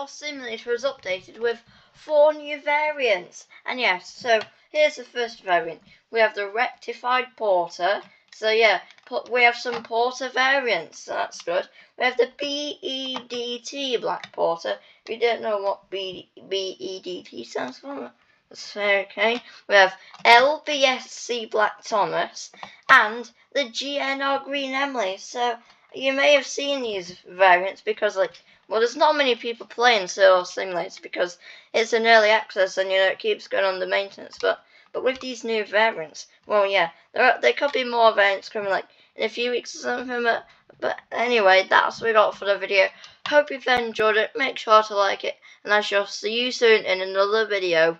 Sodor Simulator is updated with four new variants. And yes, so here's the first variant. We have the rectified porter. So yeah, we have some porter variants, so that's good. We have the BEDT Black Porter. You don't know what BEDT stands for, that's okay. We have LBSC Black Thomas and the GNR Green Emily. So you may have seen these variants because like well there's not many people playing Sodor Simulators because it's an early access and you know it keeps going under maintenance but but with these new variants well yeah there are, there could be more variants coming like in a few weeks or something but, but anyway that's what we got for the video. Hope you've enjoyed it. Make sure to like it and I shall see you soon in another video